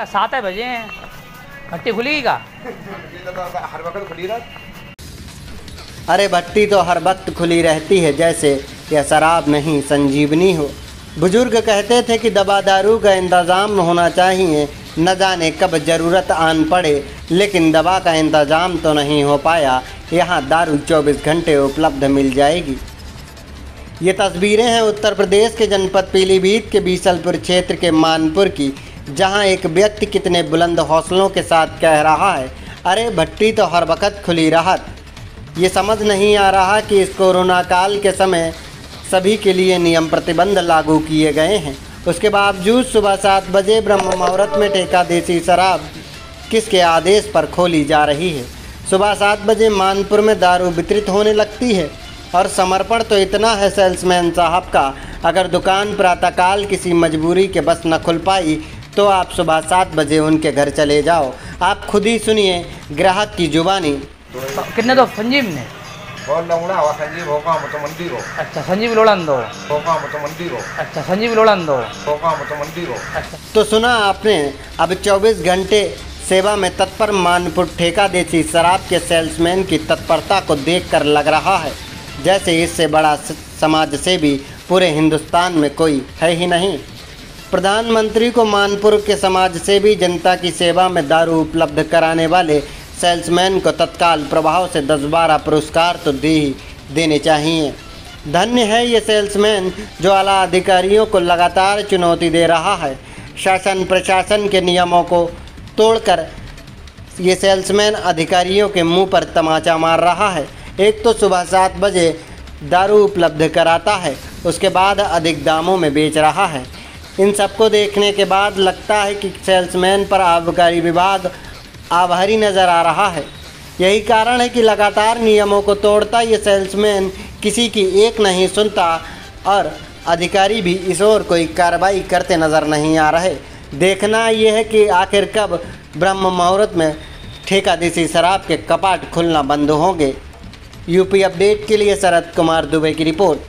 सात है बजे हैं। भट्टी खुलेगी का? हर वक्त खुली रह अरे भट्टी तो हर वक्त खुली रहती है, जैसे यह शराब नहीं संजीवनी हो। बुज़ुर्ग कहते थे कि दवा दारू का इंतज़ाम होना चाहिए, न जाने कब ज़रूरत आन पड़े, लेकिन दवा का इंतज़ाम तो नहीं हो पाया। यहाँ दारू 24 घंटे उपलब्ध मिल जाएगी। ये तस्वीरें हैं उत्तर प्रदेश के जनपद पीलीभीत के बीसलपुर क्षेत्र के मानपुर की। जहाँ एक व्यक्ति कितने बुलंद हौसलों के साथ कह रहा है, अरे, भट्टी तो हर वक्त खुली राहत। ये समझ नहीं आ रहा कि इस कोरोना काल के समय सभी के लिए नियम प्रतिबंध लागू किए गए हैं। उसके बावजूद सुबह सात बजे ब्रह्म मुहूर्त में ठेका देसी शराब किसके आदेश पर खोली जा रही है? सुबह सात बजे मानपुर में दारू वितरित होने लगती है, और समर्पण तो इतना है सेल्समैन साहब का, अगर दुकान प्रातःकाल किसी मजबूरी के बस न खुल पाई तो आप सुबह सात बजे उनके घर चले जाओ। आप खुद ही सुनिए ग्राहक की जुबानी। कितने दो? संजीव ने? बहुत लंगड़ा हुआ संजीव होगा मुझे मंडी को अच्छा संजीव लोड़न दो। होगा मुझे मंडी को अच्छा संजीव लोड़न दो। होगा मुझे मंडी को अच्छा। तो सुना आपने अब 24 घंटे सेवा में तत्पर मानपुर ठेका देसी शराब के सेल्समैन की तत्परता को देखकर लग रहा है। जैसे इससे बड़ा स- समाज सेवी पूरे हिंदुस्तान में कोई है ही नहीं। प्रधानमंत्री को मानपुर के समाज सेवी जनता की सेवा में दारू उपलब्ध कराने वाले सेल्समैन को तत्काल प्रभाव से दस बारह पुरस्कार तो दे, देने चाहिए। धन्य है ये सेल्समैन जो आला अधिकारियों को लगातार चुनौती दे रहा है। शासन प्रशासन के नियमों को तोड़कर ये सेल्समैन अधिकारियों के मुँह पर तमाचा मार रहा है। एक तो सुबह सात बजे दारू उपलब्ध कराता है, उसके बाद अधिक दामों में बेच रहा है। इन सबको देखने के बाद लगता है कि सेल्समैन पर आबकारी विभाग आभारी नज़र आ रहा है। यही कारण है कि लगातार नियमों को तोड़ता ये सेल्समैन किसी की एक नहीं सुनता और अधिकारी भी इस ओर कोई कार्रवाई करते नज़र नहीं आ रहे। देखना यह है कि आखिर कब ब्रह्म मुहूर्त में ठेका देसी शराब के कपाट खुलना बंद होंगे। यूपी अपडेट के लिए शरद कुमार दुबे की रिपोर्ट।